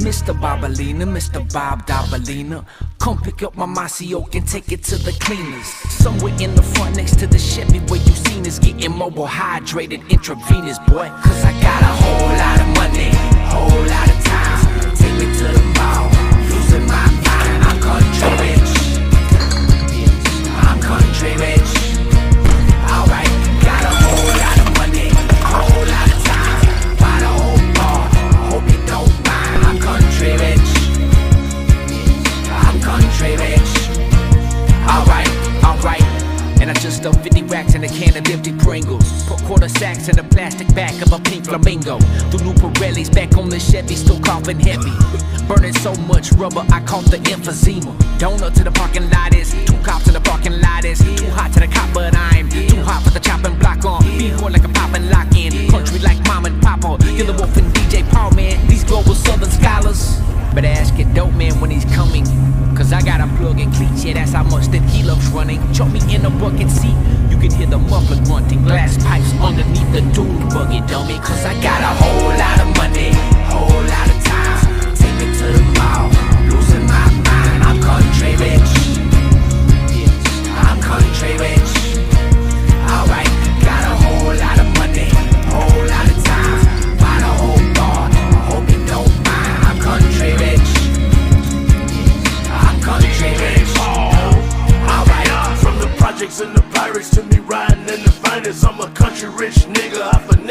Mr. Bobalina, Mr. Bob Dabalina, come pick up my Masioke and take it to the cleaners. Somewhere in the front next to the Chevy where you seen us getting mobile hydrated intravenous, boy. Cause I got a whole lot of money, whole lot of time. Take me to the mall, losing my mind. I'm country empty Pringles. Put quarter sacks in the plastic back of a pink flamingo. Threw new Pirellis back on the Chevy, still coughing heavy. Burning so much rubber, I caught the emphysema. Donut to the parking lot is two cops in the parking lot is too hot to the cop, but I'm too hot for the chopping block on. More like a poppin' lock in. Country like mom and papa. Yelawolf and DJ Paul, man. These global southern scholars. Better ask your dope man when he's coming. Cause I got a plug and cleats, yeah, that's how much that he loves running. Choke me in a bucket seat, can hear the muffler grunting. Glass pipes underneath the dune buggy, dummy. Cause I got a whole lot of money, whole lot of time. Take me to the mall,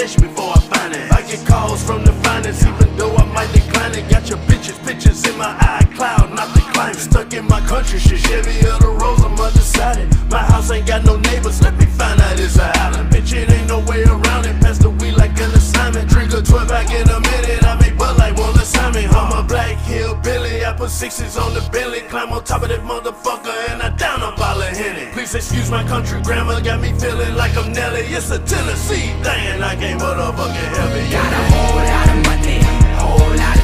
Finesse before I find it. I get calls from the finest, even though I might decline it. Got your bitches, pictures in my iCloud, not the climate. Stuck in my country shit, Chevy of the Rose, I'm undecided. My house ain't got no neighbors, let me find out it's an island. Bitch, it ain't no way around it. Pass the weed like an assignment. Drink a 12 back in a minute, I make Bud like one assignment. I'm a black hill Billy, I put sixes on the Bentley. Climb on top of that motherfucker and I down Please excuse my country grammar, got me feeling like I'm Nelly. It's a Tennessee thing, I can't motherfucking help it. Got a whole lot of money, whole lot